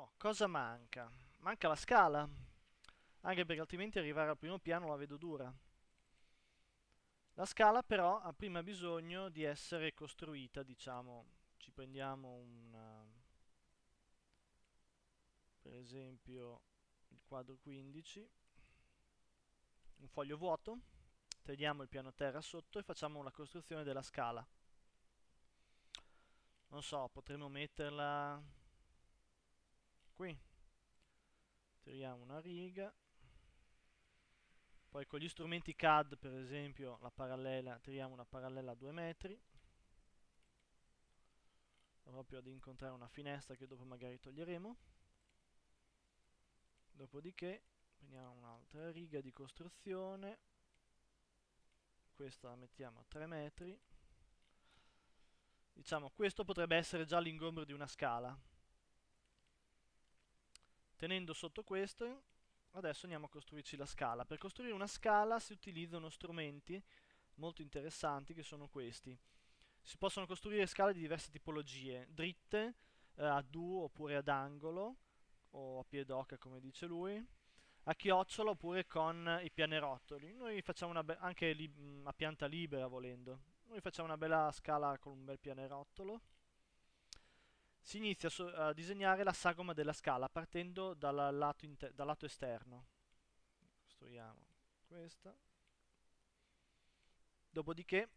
Oh, cosa manca? Manca la scala, anche perché altrimenti arrivare al primo piano la vedo dura. La scala però ha prima bisogno di essere costruita, diciamo, ci prendiamo un, per esempio il quadro 15, un foglio vuoto, tagliamo il piano terra sotto e facciamo la costruzione della scala. Non so, potremmo metterla qui. Tiriamo una riga. Poi con gli strumenti CAD, per esempio, la parallela, tiriamo una parallela a 2 metri. Proprio ad incontrare una finestra che dopo magari toglieremo. Dopodiché prendiamo un'altra riga di costruzione. Questa la mettiamo a 3 metri. Diciamo, questo potrebbe essere già l'ingombro di una scala. Tenendo sotto questo, adesso andiamo a costruirci la scala. Per costruire una scala si utilizzano strumenti molto interessanti che sono questi. Si possono costruire scale di diverse tipologie, dritte, eh, a duo oppure ad angolo, o a piedocca come dice lui, a chiocciola oppure con i pianerottoli. Noi facciamo una anche li a pianta libera volendo. Noi facciamo una bella scala con un bel pianerottolo. Si inizia a disegnare la sagoma della scala partendo dal lato, dal lato esterno. Costruiamo questa. Dopodiché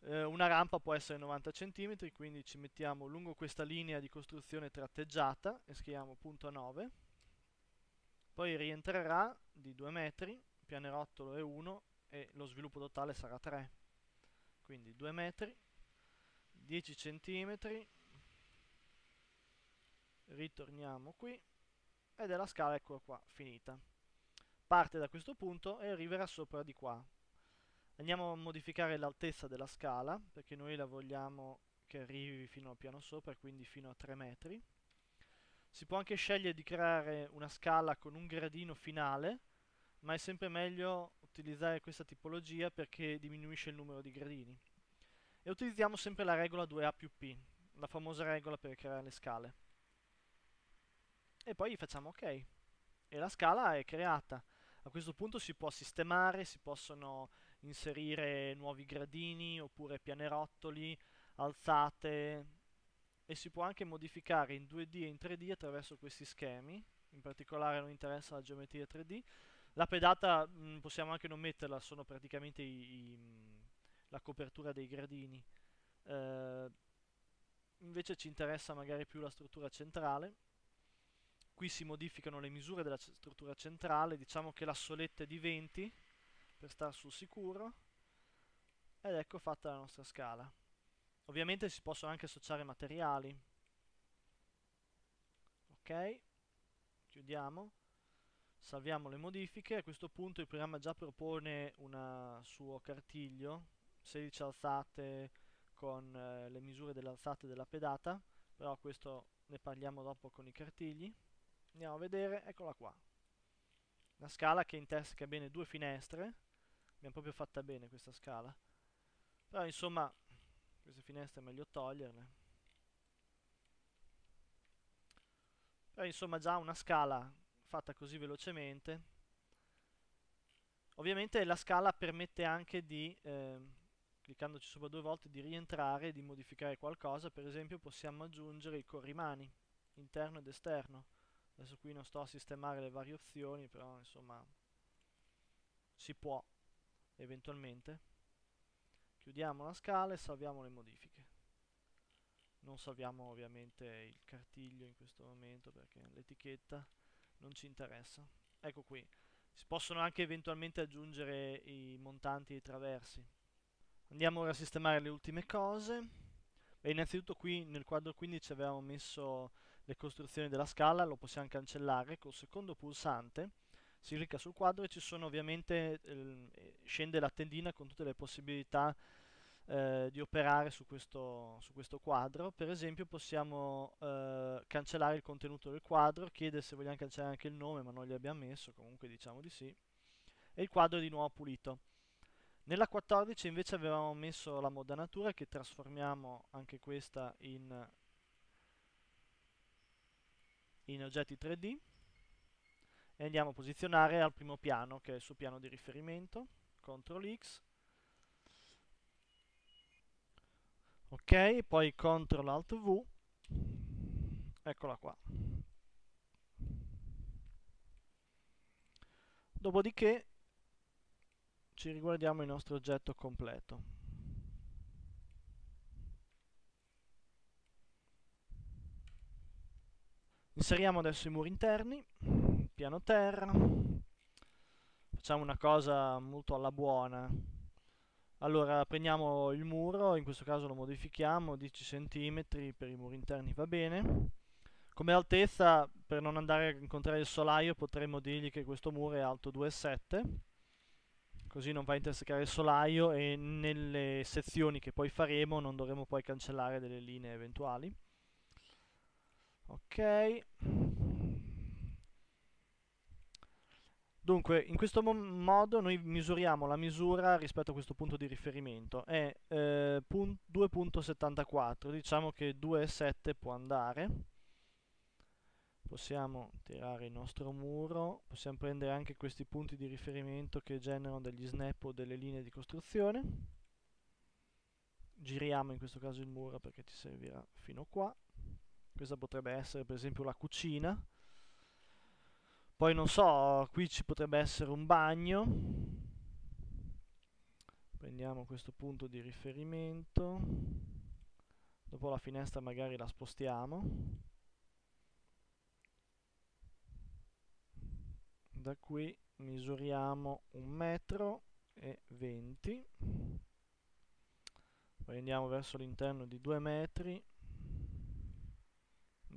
eh, una rampa può essere 90 cm, quindi ci mettiamo lungo questa linea di costruzione tratteggiata e scriviamo punto 9. Poi rientrerà di 2 metri, pianerottolo è 1 e lo sviluppo totale sarà 3 quindi 2 metri 10 centimetri ritorniamo qui ed è la scala ecco qua finita parte da questo punto e arriverà sopra di qua andiamo a modificare l'altezza della scala perché noi la vogliamo che arrivi fino al piano sopra quindi fino a 3 metri si può anche scegliere di creare una scala con un gradino finale ma è sempre meglio utilizzare questa tipologia perché diminuisce il numero di gradini. E utilizziamo sempre la regola 2A più P, la famosa regola per creare le scale. E poi facciamo ok. E la scala è creata. A questo punto si può sistemare, si possono inserire nuovi gradini oppure pianerottoli, alzate e si può anche modificare in 2D e in 3D attraverso questi schemi. In particolare non interessa la geometria 3D, la pedata mh, mm, possiamo anche non metterla, sono praticamente i, i, mm, la copertura dei gradini. Eh, invece ci interessa magari più la struttura centrale. Qui si modificano le misure della struttura centrale, diciamo che la soletta è di 20 per stare sul sicuro. Ed ecco fatta la nostra scala. Ovviamente si possono anche associare materiali. Ok, chiudiamo salviamo le modifiche, a questo punto il programma già propone un suo cartiglio, 16 alzate con eh, le misure delle alzate della pedata, però questo ne parliamo dopo con i cartigli. Andiamo a vedere, eccola qua. Una scala che interseca bene due finestre, abbiamo proprio fatta bene questa scala. Però insomma, queste finestre è meglio toglierle. Però insomma già una scala fatta così velocemente. Ovviamente la scala permette anche di, eh, cliccandoci sopra due volte, di rientrare e di modificare qualcosa. Per esempio possiamo aggiungere i corrimani, interno ed esterno. Adesso qui non sto a sistemare le varie opzioni, però insomma si può eventualmente. Chiudiamo la scala e salviamo le modifiche. Non salviamo ovviamente il cartiglio in questo momento perché l'etichetta non ci interessa. Ecco qui. Si possono anche eventualmente aggiungere i montanti e i traversi. Andiamo ora a sistemare le ultime cose. Beh, innanzitutto qui nel quadro 15 avevamo messo le costruzioni della scala, lo possiamo cancellare col secondo pulsante. Si clicca sul quadro e ci sono ovviamente, eh, scende la tendina con tutte le possibilità eh, di operare su questo, su questo, quadro. Per esempio possiamo eh, cancellare il contenuto del quadro, chiedere se vogliamo cancellare anche il nome, ma non gli abbiamo messo, comunque diciamo di sì. E il quadro è di nuovo pulito. Nella 14 invece avevamo messo la moda natura che trasformiamo anche questa in in oggetti 3D e andiamo a posizionare al primo piano che è il suo piano di riferimento, CTRL X, ok, poi CTRL ALT V, eccola qua. Dopodiché ci riguardiamo il nostro oggetto completo. Inseriamo adesso i muri interni, piano terra, facciamo una cosa molto alla buona. Allora prendiamo il muro, in questo caso lo modifichiamo, 10 cm per i muri interni va bene. Come altezza, per non andare a incontrare il solaio, potremmo dirgli che questo muro è alto 2,7 così non va a intersecare il solaio e nelle sezioni che poi faremo non dovremo poi cancellare delle linee eventuali ok. Dunque in questo mo modo noi misuriamo la misura rispetto a questo punto di riferimento. È eh, 2.74 diciamo che 2,7 può andare. Possiamo tirare il nostro muro. Possiamo prendere anche questi punti di riferimento che generano degli snap o delle linee di costruzione. Giriamo in questo caso il muro perché ci servirà fino qua questa potrebbe essere per esempio la cucina. Poi non so qui ci potrebbe essere un bagno. Prendiamo questo punto di riferimento. Dopo la finestra magari la spostiamo. Da qui misuriamo un metro e 20 poi andiamo verso l'interno di 2 metri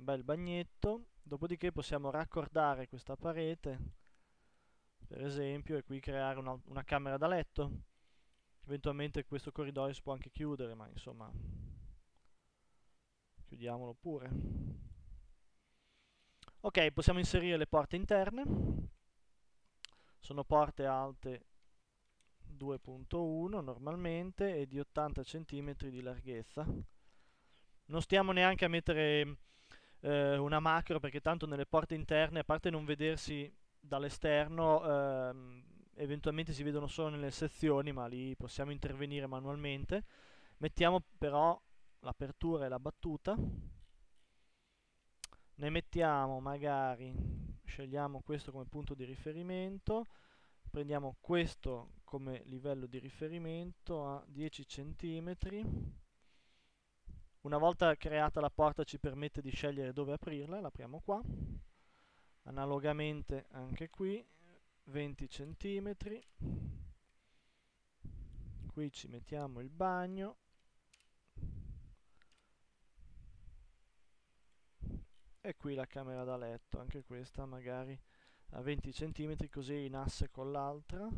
bel bagnetto, dopodiché possiamo raccordare questa parete, per esempio, e qui creare una, una camera da letto. Eventualmente questo corridoio si può anche chiudere, ma insomma, chiudiamolo pure. Ok, possiamo inserire le porte interne. Sono porte alte 2.1 normalmente e di 80 cm di larghezza. Non stiamo neanche a mettere eh, una macro perché tanto nelle porte interne, a parte non vedersi dall'esterno, ehm, eventualmente si vedono solo nelle sezioni, ma lì possiamo intervenire manualmente. Mettiamo però l'apertura e la battuta. Ne mettiamo magari, scegliamo questo come punto di riferimento, prendiamo questo come livello di riferimento a 10 cm una volta creata la porta ci permette di scegliere dove aprirla, l'apriamo qua. Analogamente anche qui, 20 cm. Qui ci mettiamo il bagno. E qui la camera da letto, anche questa magari a 20 cm così in asse con l'altra.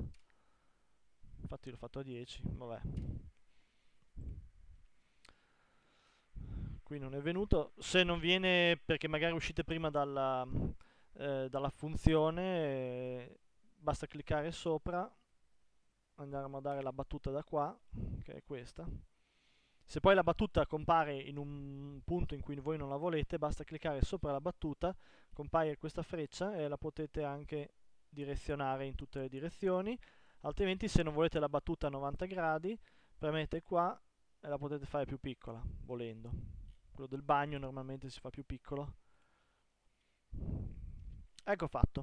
Infatti l'ho fatto a 10, vabbè. Qui non è venuto. Se non viene perché magari uscite prima dalla, eh, dalla funzione eh, basta cliccare sopra andiamo a dare la battuta da qua che è questa. Se poi la battuta compare in un punto in cui voi non la volete basta cliccare sopra la battuta compare questa freccia e la potete anche direzionare in tutte le direzioni. Altrimenti se non volete la battuta a 90 gradi premete qua e la potete fare più piccola volendo quello del bagno normalmente si fa più piccolo. Ecco fatto.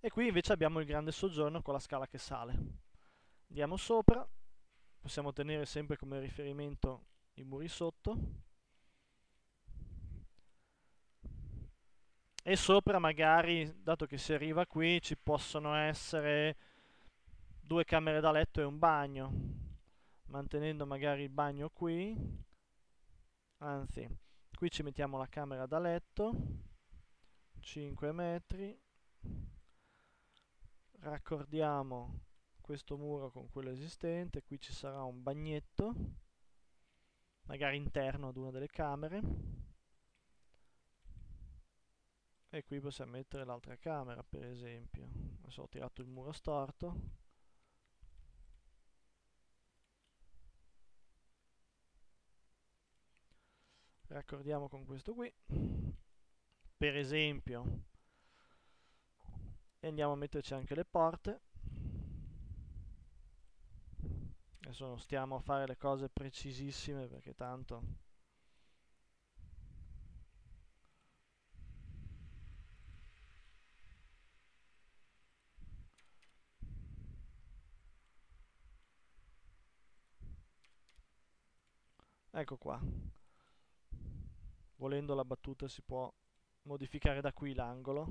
E qui invece abbiamo il grande soggiorno con la scala che sale. Andiamo sopra. Possiamo tenere sempre come riferimento i muri sotto. E sopra magari dato che si arriva qui ci possono essere due camere da letto e un bagno. Mantenendo magari il bagno qui anzi qui ci mettiamo la camera da letto. 5 metri. Raccordiamo questo muro con quello esistente. Qui ci sarà un bagnetto magari interno ad una delle camere. E qui possiamo mettere l'altra camera per esempio. Adesso ho tirato il muro storto raccordiamo con questo qui. Per esempio e andiamo a metterci anche le porte. Adesso non stiamo a fare le cose precisissime perché tanto ecco qua volendo la battuta si può modificare da qui l'angolo.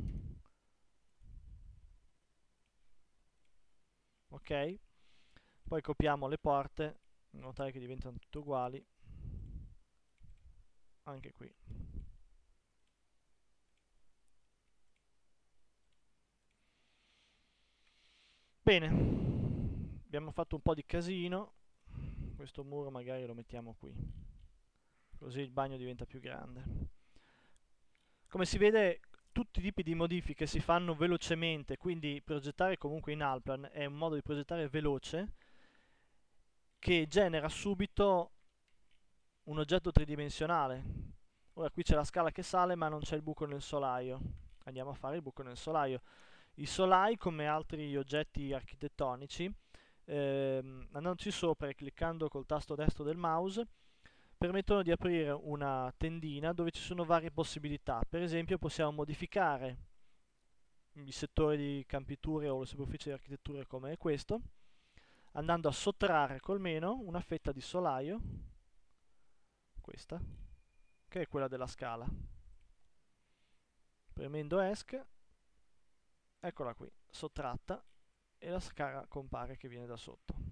Ok? Poi copiamo le porte notare che diventano tutte uguali. Anche qui. Bene. Abbiamo fatto un po' di casino. Questo muro magari lo mettiamo qui così il bagno diventa più grande. Come si vede tutti i tipi di modifiche si fanno velocemente quindi progettare comunque in Alplan è un modo di progettare veloce che genera subito un oggetto tridimensionale. Ora qui c'è la scala che sale ma non c'è il buco nel solaio. Andiamo a fare il buco nel solaio. I solai come altri oggetti architettonici ehm, andandoci sopra e cliccando col tasto destro del mouse permettono di aprire una tendina dove ci sono varie possibilità per esempio possiamo modificare i settori di campiture o le superfici di architetture come questo andando a sottrarre col meno una fetta di solaio questa che è quella della scala premendo ESC eccola qui sottratta e la scala compare che viene da sotto.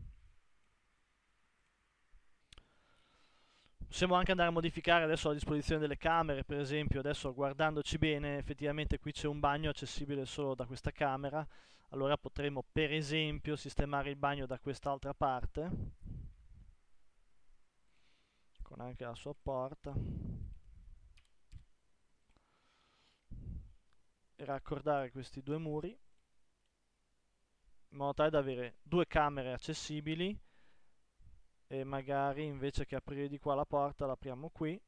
Possiamo anche andare a modificare adesso la disposizione delle camere, per esempio adesso guardandoci bene effettivamente qui c'è un bagno accessibile solo da questa camera, allora potremo per esempio sistemare il bagno da quest'altra parte, con anche la sua porta, e raccordare questi due muri in modo tale da avere due camere accessibili e magari invece che aprire di qua la porta l'apriamo qui.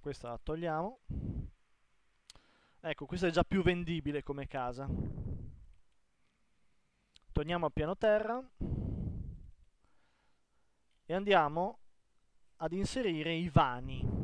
Questa la togliamo. Ecco questa è già più vendibile come casa. Torniamo al piano terra. E andiamo ad inserire i vani